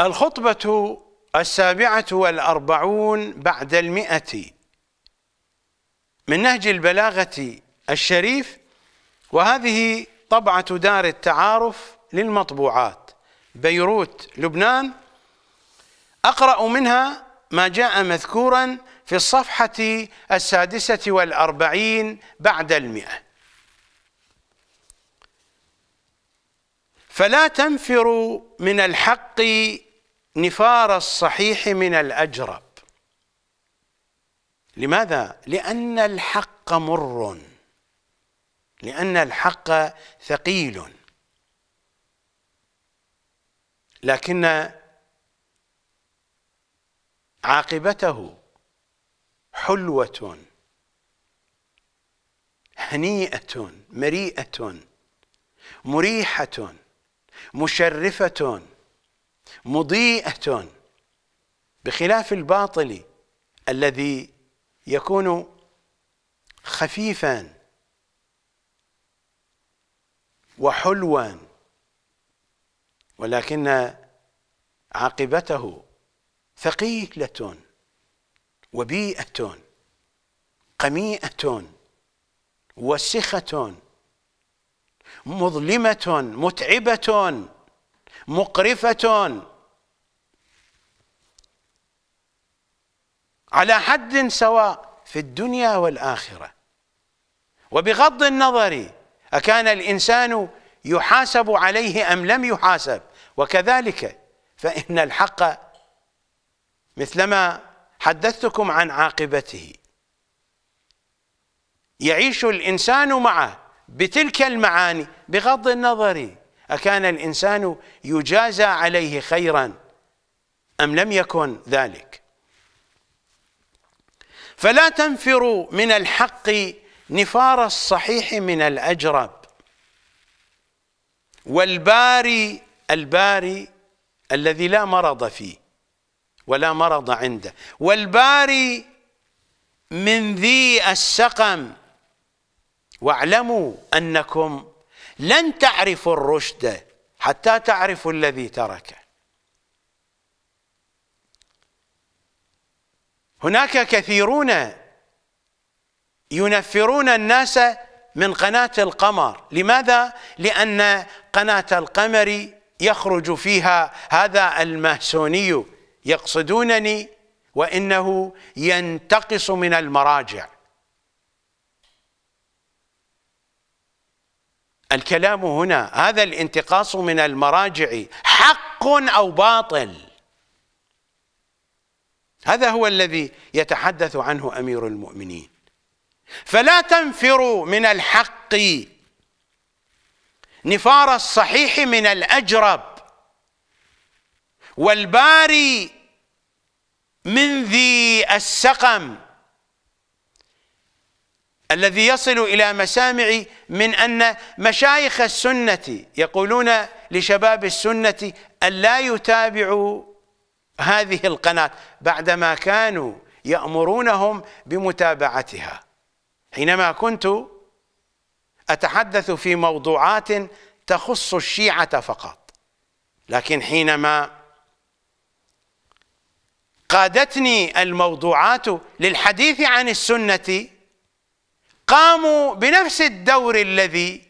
الخطبة السابعة والأربعون بعد المئة. من نهج البلاغة الشريف وهذه طبعة دار التعارف للمطبوعات. بيروت لبنان. أقرأ منها ما جاء مذكورا في الصفحة السادسة والأربعين بعد المئة. فلا تنفروا من الحق نفار الصحيح من الأجرب. لماذا؟ لأن الحق مر. لأن الحق ثقيل. لكن عاقبته حلوة هنيئة مريئة مريحة مشرفة. مضيئة بخلاف الباطل الذي يكون خفيفا وحلوا ولكن عاقبته ثقيلة وبيئة قميئة وسخة مظلمة متعبة. مقرفة. على حد سواء في الدنيا والآخرة. وبغض النظر أكان الإنسان يحاسب عليه أم لم يحاسب. وكذلك فإن الحق مثلما حدثتكم عن عاقبته. يعيش الإنسان معه بتلك المعاني بغض النظر. أكان الإنسان يجازى عليه خيرا أم لم يكن ذلك؟ فلا تنفروا من الحق نفار الصحيح من الأجرب. والباري الباري الذي لا مرض فيه ولا مرض عنده. والباري من ذي السقم. واعلموا أنكم لن تعرفوا الرشد حتى تعرفوا الذي تركه هناك كثيرون ينفرون الناس من قناة القمر. لماذا؟ لأن قناة القمر يخرج فيها هذا الماسوني يقصدونني وإنه ينتقص من المراجع. الكلام هنا هذا الانتقاص من المراجع حق أو باطل. هذا هو الذي يتحدث عنه أمير المؤمنين. فلا تنفروا من الحق. نفار الصحيح من الأجرب. والباري من ذي السقم. الذي يصل إلى مسامع من أن مشايخ السنة يقولون لشباب السنة أن لا يتابعوا هذه القناة بعدما كانوا يأمرونهم بمتابعتها. حينما كنت أتحدث في موضوعات تخص الشيعة فقط لكن حينما قادتني الموضوعات للحديث عن السنة قاموا بنفس الدور الذي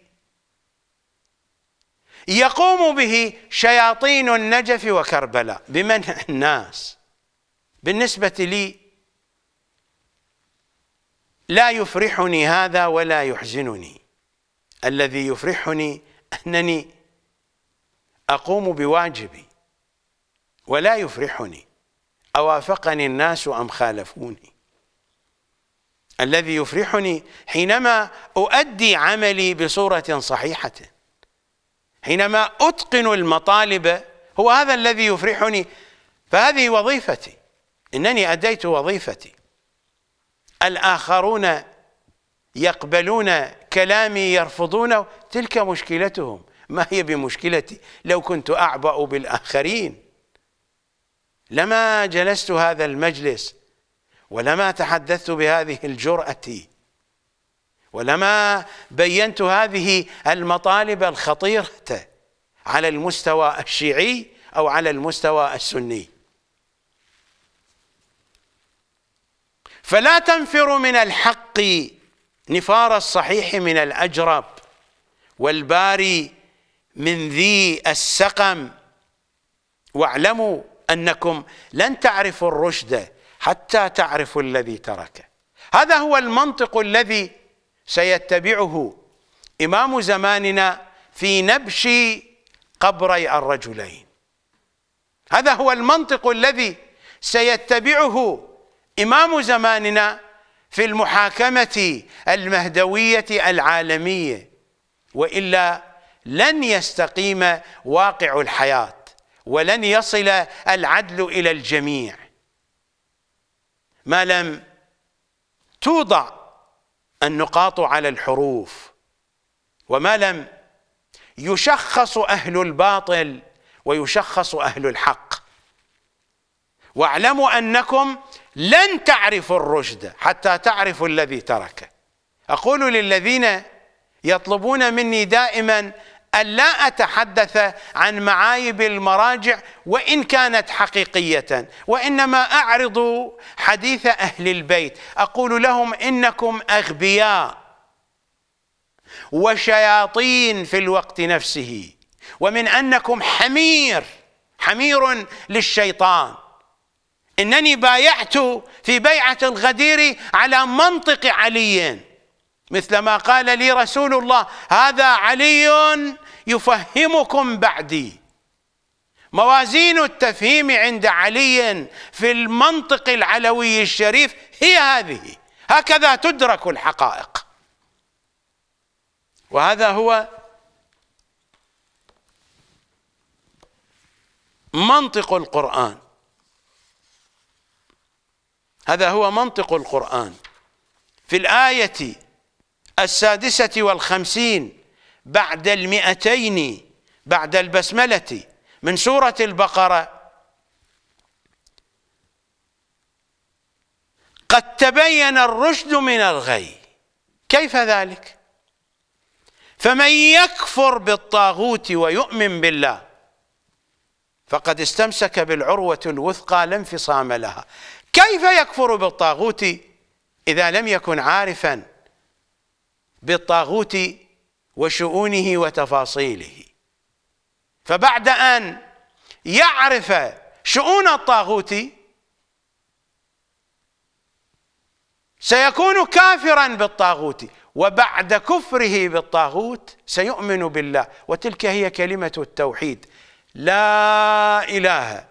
يقوم به شياطين النجف وكربلاء. بمنع الناس. بالنسبة لي لا يفرحني هذا ولا يحزنني. الذي يفرحني أنني أقوم بواجبي ولا يفرحني. أوافقني الناس أم خالفوني؟ الذي يفرحني حينما أؤدي عملي بصورة صحيحة. حينما أتقن المطالب هو هذا الذي يفرحني. فهذه وظيفتي. إنني أديت وظيفتي. الآخرون يقبلون كلامي يرفضونه. تلك مشكلتهم. ما هي بمشكلتي؟ لو كنت أعبأ بالآخرين. لما جلست هذا المجلس ولما تحدثت بهذه الجرأة ولما بينت هذه المطالب الخطيرة على المستوى الشيعي أو على المستوى السني. فلا تنفروا من الحق نفار الصحيح من الأجرب والباري من ذي السقم. واعلموا أنكم لن تعرفوا الرشد حتى تعرفوا الذي تركه. هذا هو المنطق الذي سيتبعه إمام زماننا في نبش قبري الرجلين. هذا هو المنطق الذي سيتبعه إمام زماننا في المحاكمة المهدوية العالمية. وإلا لن يستقيم واقع الحياة ولن يصل العدل إلى الجميع. ما لم توضع النقاط على الحروف وما لم يشخص أهل الباطل ويشخص أهل الحق. واعلموا أنكم لن تعرفوا الرشد حتى تعرفوا الذي تركه أقول للذين يطلبون مني دائما ألا أتحدث عن معايب المراجع وإن كانت حقيقية وإنما أعرض حديث أهل البيت. أقول لهم إنكم أغبياء وشياطين في الوقت نفسه ومن أنكم حمير حمير للشيطان. إنني بايعت في بيعة الغدير على منطق علي. مثل ما قال لي رسول الله هذا علي يفهمكم بعدي. موازين التفهيم عند علي في المنطق العلوي الشريف هي هذه. هكذا تدرك الحقائق. وهذا هو منطق القرآن. هذا هو منطق القرآن. في الآية السادسة والخمسين بعد المئتين بعد البسملة من سورة البقرة. قد تبين الرشد من الغي. كيف ذلك؟ فمن يكفر بالطاغوت ويؤمن بالله فقد استمسك بالعروة الوثقى لا انفصام لها. كيف يكفر بالطاغوت إذا لم يكن عارفا؟ بالطاغوت وشؤونه وتفاصيله. فبعد أن يعرف شؤون الطاغوت سيكون كافرا بالطاغوت وبعد كفره بالطاغوت سيؤمن بالله. وتلك هي كلمة التوحيد. لا إله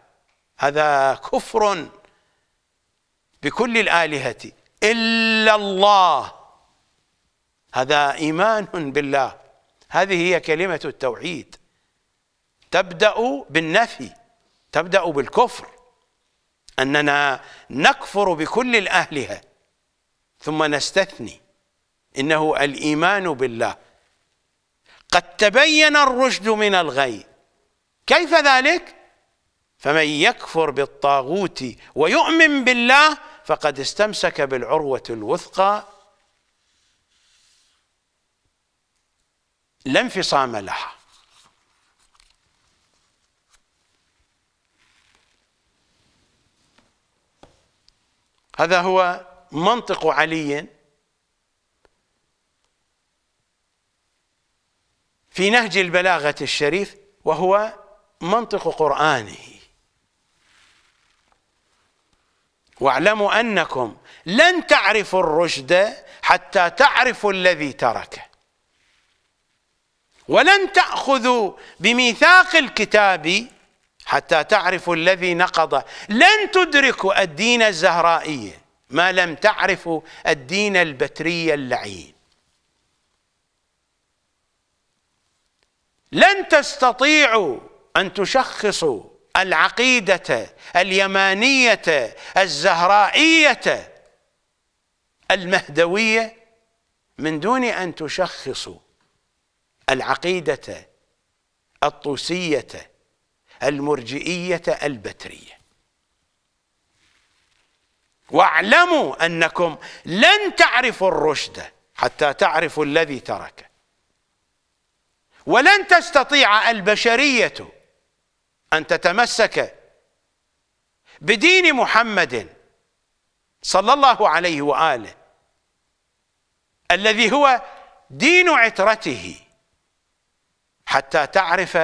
هذا كفر بكل الآلهة إلا الله. هذا إيمان بالله. هذه هي كلمة التوحيد. تبدأ بالنفي تبدأ بالكفر. أننا نكفر بكل الالهه ثم نستثني. إنه الإيمان بالله. قد تبين الرشد من الغي. كيف ذلك؟ فمن يكفر بالطاغوت ويؤمن بالله فقد استمسك بالعروة الوثقى لا انفصام لها. هذا هو منطق علي في نهج البلاغة الشريف وهو منطق قرآنه. واعلموا أنكم لن تعرفوا الرشد حتى تعرفوا الذي تركه. ولن تأخذوا بميثاق الكتاب حتى تعرفوا الذي نقض. لن تدركوا الدين الزهرائي ما لم تعرفوا الدين البتري اللعين. لن تستطيعوا أن تشخصوا العقيدة اليمانية الزهرائية المهدوية من دون أن تشخصوا. العقيدة الطوسية المرجئية البترية. واعلموا أنكم لن تعرفوا الرشد حتى تعرفوا الذي ترك. ولن تستطيع البشرية أن تتمسك بدين محمد صلى الله عليه وآله الذي هو دين عترته. حتى تعرف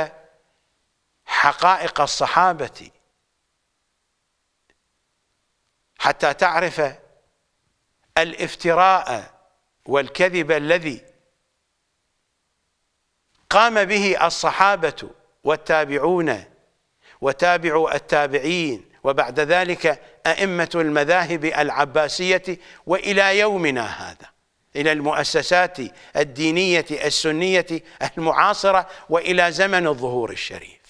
حقائق الصحابة. حتى تعرف الافتراء والكذب الذي قام به الصحابة والتابعون وتابعوا التابعين وبعد ذلك أئمة المذاهب العباسية وإلى يومنا هذا. إلى المؤسسات الدينية السنية المعاصرة وإلى زمن الظهور الشريف.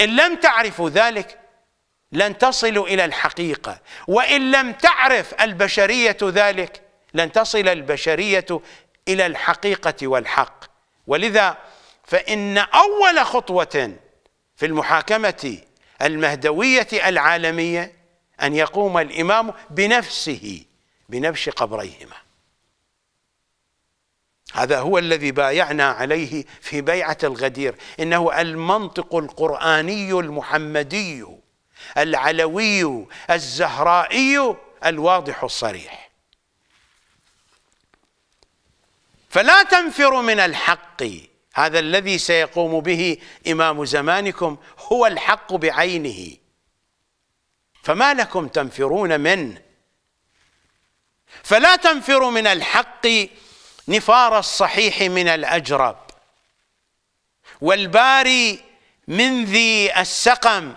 إن لم تعرفوا ذلك لن تصلوا إلى الحقيقة وإن لم تعرف البشرية ذلك لن تصل البشرية إلى الحقيقة والحق. ولذا فإن أول خطوة في المحاكمة المهدوية العالمية أن يقوم الإمام بنفسه بنبش قبريهما. هذا هو الذي بايعنا عليه في بيعة الغدير. إنه المنطق القرآني المحمدي العلوي الزهرائي الواضح الصريح. فلا تنفروا من الحق. هذا الذي سيقوم به إمام زمانكم هو الحق بعينه. فما لكم تنفرون منه؟ فلا تنفروا من الحق نفار الصحيح من الأجرب. والباري من ذي السقم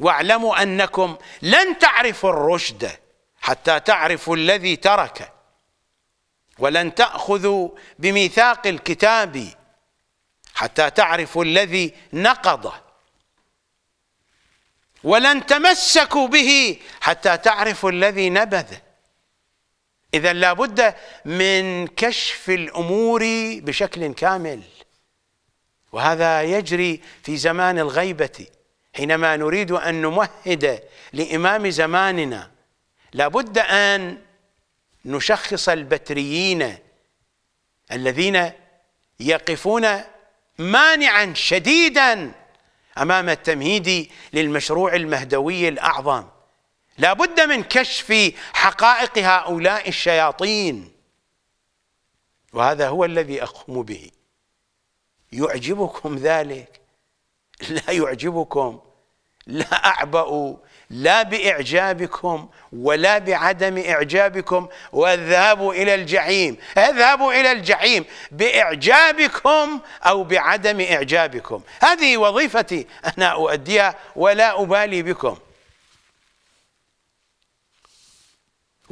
واعلموا أنكم لن تعرفوا الرشد حتى تعرفوا الذي ترك. ولن تأخذوا بميثاق الكتاب حتى تعرفوا الذي نقضه ولن تمسكوا به حتى تعرفوا الذي نبذه اذا لابد من كشف الأمور بشكل كامل. وهذا يجري في زمان الغيبة. حينما نريد أن نمهد لإمام زماننا لابد أن نشخص البتريين الذين يقفون مانعا شديدا أمام التمهيد للمشروع المهدوي الأعظم. لا بد من كشف حقائق هؤلاء الشياطين. وهذا هو الذي أقوم به. يعجبكم ذلك؟ لا يعجبكم. لا أعبأ لا بإعجابكم ولا بعدم إعجابكم. واذهبوا إلى الجحيم. اذهبوا إلى الجحيم بإعجابكم أو بعدم إعجابكم. هذه وظيفتي أنا أؤديها ولا أبالي بكم.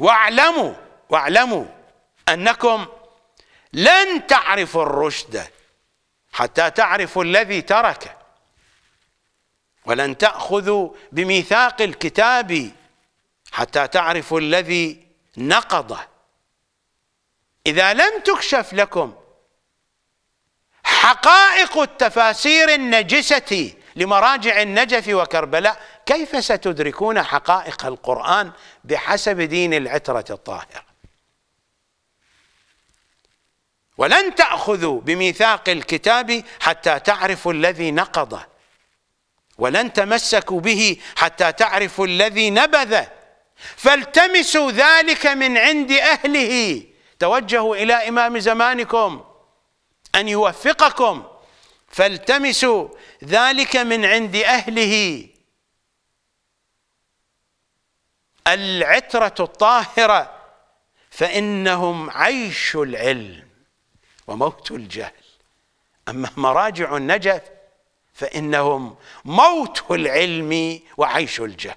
واعلموا واعلموا أنكم لن تعرفوا الرشد حتى تعرفوا الذي ترك. ولن تأخذوا بميثاق الكتاب حتى تعرفوا الذي نقضه إذا لم تكشف لكم حقائق التفاسير النجسة لمراجع النجف وكربلاء كيف ستدركون حقائق القرآن بحسب دين العترة الطاهرة؟ ولن تأخذوا بميثاق الكتاب حتى تعرفوا الذي نقضه ولن تمسكوا به حتى تعرفوا الذي نبذ فالتمسوا ذلك من عند أهله. توجهوا إلى إمام زمانكم أن يوفقكم فالتمسوا ذلك من عند أهله. العترة الطاهرة فإنهم عيش العلم وموت الجهل. أما مراجع النجف فإنهم موت العلم وعيش الجهل.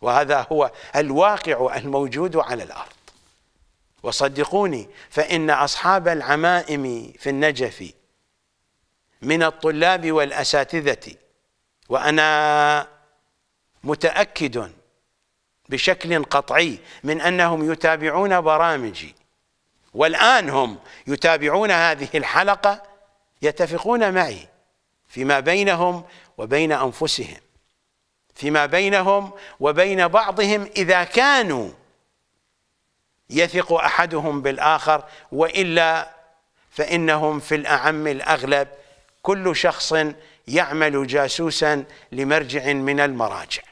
وهذا هو الواقع الموجود على الأرض. وصدقوني فإن أصحاب العمائم في النجف من الطلاب والأساتذة وأنا متأكد بشكل قطعي من أنهم يتابعون برامجي والآن هم يتابعون هذه الحلقة يتفقون معي فيما بينهم وبين أنفسهم فيما بينهم وبين بعضهم إذا كانوا يثق أحدهم بالآخر وإلا فإنهم في الأعم الأغلب كل شخص يعمل جاسوسا لمرجع من المراجع.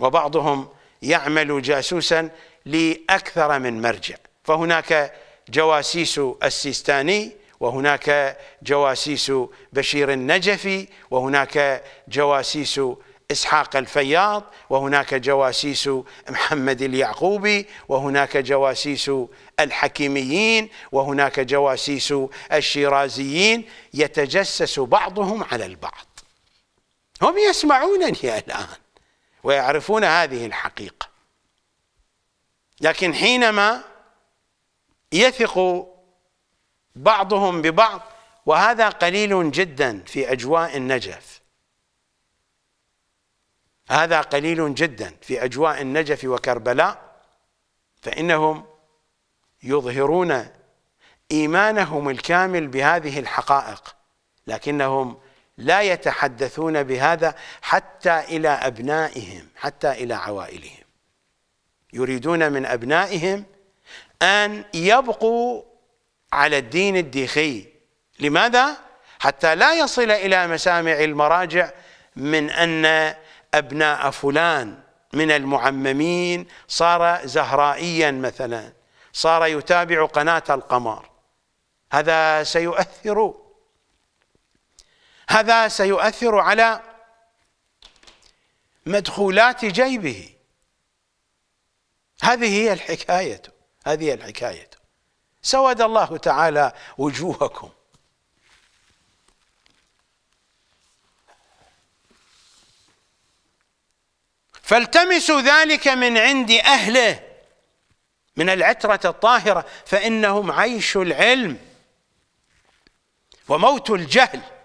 وبعضهم يعمل جاسوسا لأكثر من مرجع. فهناك جواسيس السيستاني وهناك جواسيس بشير النجفي وهناك جواسيس إسحاق الفياض وهناك جواسيس محمد اليعقوبي وهناك جواسيس الحكيميين وهناك جواسيس الشيرازيين. يتجسس بعضهم على البعض. هم يسمعونني الآن. ويعرفون هذه الحقيقة. لكن حينما يثق بعضهم ببعض وهذا قليل جدا في أجواء النجف. هذا قليل جدا في أجواء النجف وكربلاء فإنهم يظهرون إيمانهم الكامل بهذه الحقائق لكنهم لا يتحدثون بهذا حتى إلى أبنائهم حتى إلى عوائلهم. يريدون من أبنائهم أن يبقوا على الدين الديخي. لماذا؟ حتى لا يصل إلى مسامع المراجع من أن أبناء فلان من المعممين صار زهرائيا مثلا صار يتابع قناة القمر. هذا سيؤثر هذا سيؤثر على مدخولات جيبه. هذه هي الحكاية. هذه هي الحكاية. سود الله تعالى وجوهكم. فالتمسوا ذلك من عند أهله. من العترة الطاهرة. فإنهم عيش العلم. وموت الجهل.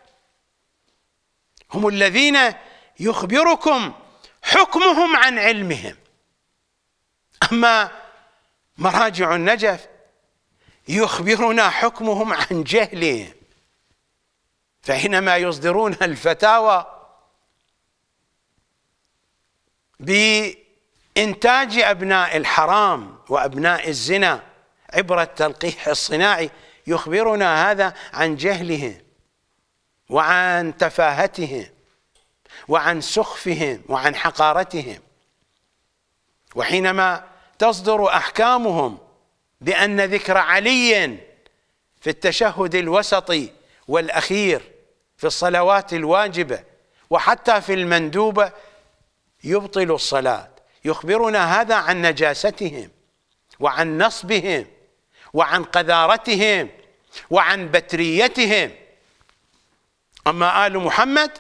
هم الذين يخبركم حكمهم عن علمهم. أما مراجع النجف يخبرنا حكمهم عن جهلهم. فحينما يصدرون الفتاوى بإنتاج أبناء الحرام وأبناء الزنا عبر التلقيح الصناعي يخبرنا هذا عن جهلهم. وعن تفاهتهم وعن سخفهم وعن حقارتهم. وحينما تصدر أحكامهم بأن ذكر علي في التشهد الوسطي والأخير في الصلوات الواجبة وحتى في المندوبة يبطل الصلاة يخبرنا هذا عن نجاستهم وعن نصبهم وعن قذارتهم وعن بتريتهم أما آل محمد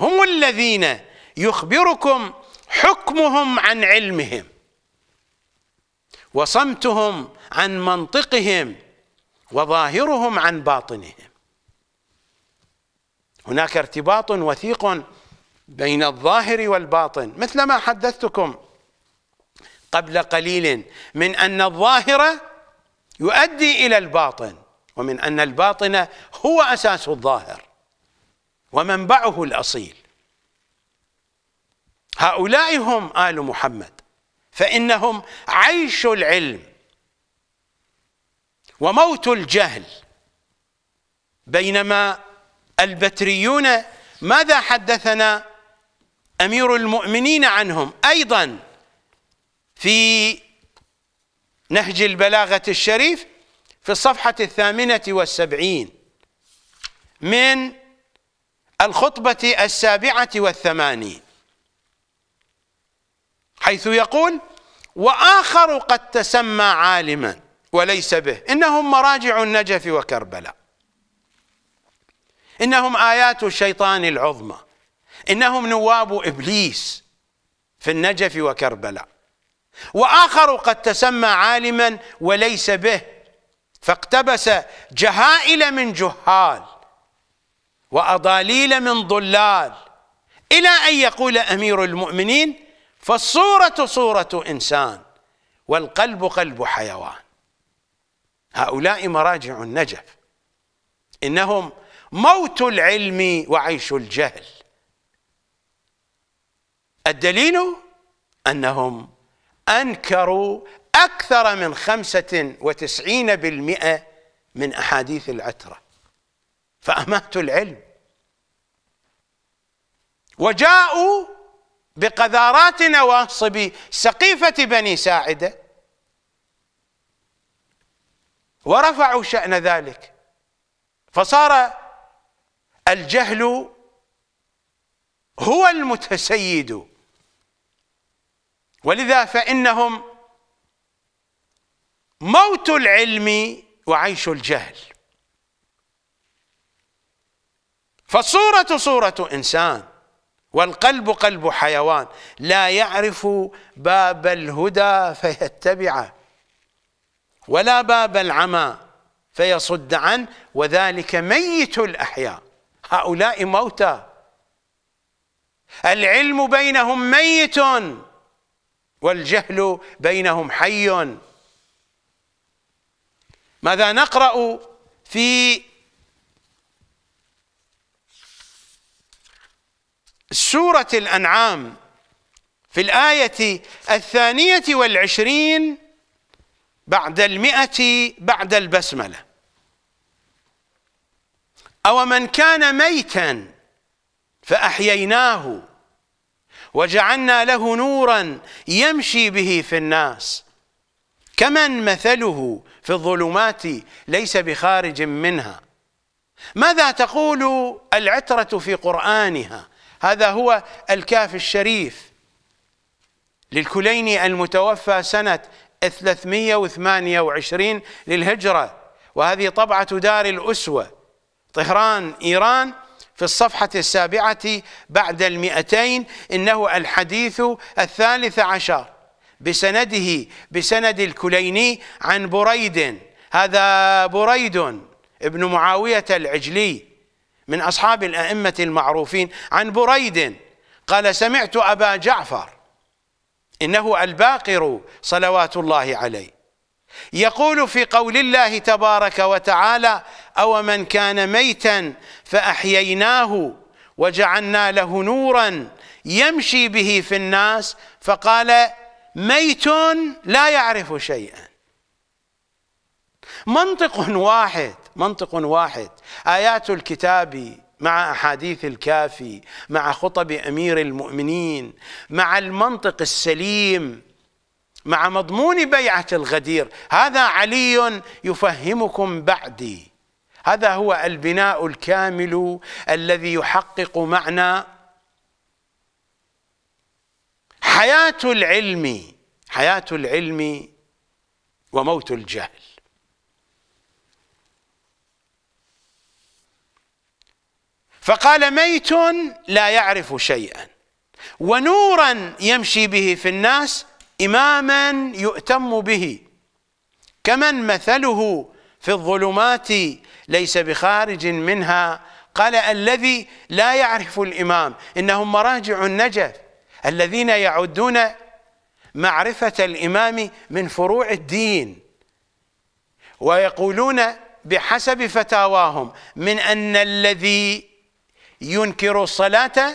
هم الذين يخبركم حكمهم عن علمهم وصمتهم عن منطقهم وظاهرهم عن باطنهم. هناك ارتباط وثيق بين الظاهر والباطن مثل ما حدثتكم قبل قليل من أن الظاهر يؤدي إلى الباطن ومن أن الباطن هو أساس الظاهر. ومنبعه الأصيل. هؤلاء هم آل محمد فإنهم عيش العلم وموت الجهل. بينما البتريون ماذا حدثنا؟ أمير المؤمنين عنهم أيضا في نهج البلاغة الشريف في الصفحة الثامنة والسبعين من الخطبة السابعة والثمانين. حيث يقول وآخر قد تسمى عالما وليس به. إنهم مراجع النجف وكربلاء. إنهم آيات الشيطان العظمى. إنهم نواب إبليس في النجف وكربلاء. وآخر قد تسمى عالما وليس به. فاقتبس جهائل من جهال. وأضاليل من ضلال. إلى أن يقول أمير المؤمنين فالصورة صورة إنسان والقلب قلب حيوان. هؤلاء مراجع النجف. إنهم موت العلم وعيش الجهل. الدليل؟ أنهم أنكروا أكثر من خمسة وتسعين بالمئة من أحاديث العترة. فأماتوا العلم. وجاءوا بقذارات نواصب سقيفة بني ساعدة. ورفعوا شأن ذلك. فصار الجهل هو المتسيد. ولذا فإنهم موت العلم وعيش الجهل. فالصورة صورة إنسان والقلب قلب حيوان لا يعرف باب الهدى فيتبعه ولا باب العمى فيصد عنه وذلك ميت الأحياء. هؤلاء موتى. العلم بينهم ميت والجهل بينهم حي. ماذا نقرأ في سورة الأنعام في الآية الثانية والعشرين بعد المئة بعد البسملة. أو من كان ميتا فأحييناه وجعلنا له نورا يمشي به في الناس. كمن مثله في الظلمات ليس بخارج منها؟ ماذا تقول العترة في قرآنها هذا هو الكاف الشريف. للكليني المتوفى سنة 328 للهجرة وهذه طبعة دار الأسوة. طهران إيران في الصفحة السابعة بعد المئتين إنه الحديث الثالث عشر. بسنده بسند الكليني عن بريد. هذا بريد ابن معاوية العجلي. من أصحاب الأئمة المعروفين عن بريد قال سمعت أبا جعفر إنه الباقر صلوات الله عليه يقول في قول الله تبارك وتعالى أو من كان ميتا فأحييناه وجعلنا له نورا يمشي به في الناس فقال ميت لا يعرف شيئا. منطق واحد. منطق واحد. آيات الكتاب مع أحاديث الكافي مع خطب أمير المؤمنين مع المنطق السليم مع مضمون بيعة الغدير. هذا علي يفهمكم بعدي. هذا هو البناء الكامل الذي يحقق معنى حياة العلم حياة العلم وموت الجهل. فقال ميت لا يعرف شيئا. ونورا يمشي به في الناس إماما يؤتم به. كمن مثله في الظلمات ليس بخارج منها؟ قال الذي لا يعرف الإمام إنهم مراجع النجف الذين يعدون معرفة الإمام من فروع الدين. ويقولون بحسب فتاواهم من أن الذي ينكر الصلاة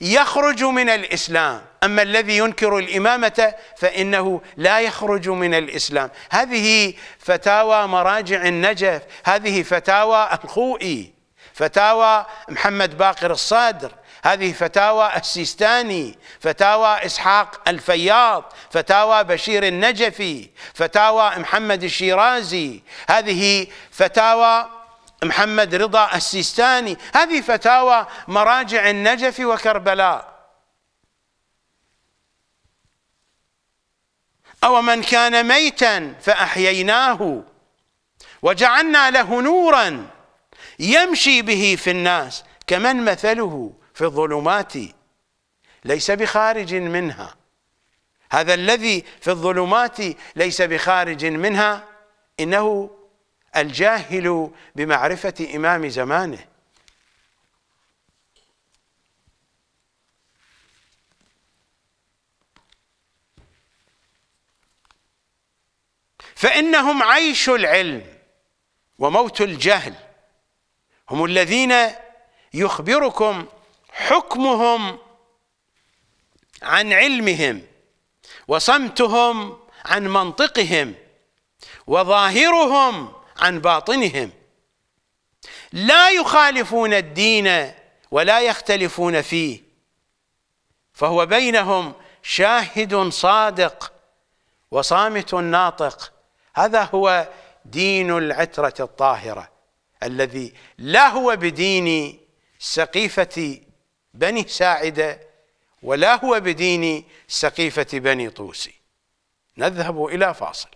يخرج من الإسلام. أما الذي ينكر الإمامة فإنه لا يخرج من الإسلام. هذه فتاوى مراجع النجف هذه فتاوى الخوئي فتاوى محمد باقر الصادر هذه فتاوى السيستاني فتاوى إسحاق الفياض فتاوى بشير النجفي فتاوى محمد الشيرازي. هذه فتاوى محمد رضا السيستاني. هذه فتاوى مراجع النجف وكربلاء. أو من كان ميتا فأحييناه وجعلنا له نورا يمشي به في الناس كمن مثله في الظلمات ليس بخارج منها. هذا الذي في الظلمات ليس بخارج منها إنه الجاهل بمعرفة إمام زمانه. فإنهم عيش العلم وموت الجهل. هم الذين يخبركم حكمهم عن علمهم وصمتهم عن منطقهم وظاهرهم عن باطنهم. لا يخالفون الدين ولا يختلفون فيه. فهو بينهم شاهد صادق وصامت ناطق. هذا هو دين العترة الطاهرة الذي لا هو بدين سقيفة بني ساعدة ولا هو بدين سقيفة بني طوسي. نذهب إلى فاصل.